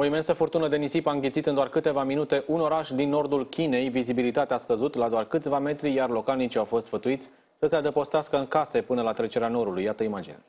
O imensă furtună de nisip a înghițit în doar câteva minute un oraș din nordul Chinei. Vizibilitatea a scăzut la doar câțiva metri, iar localnicii au fost sfătuiți să se adăpostească în case până la trecerea norului. Iată imaginea.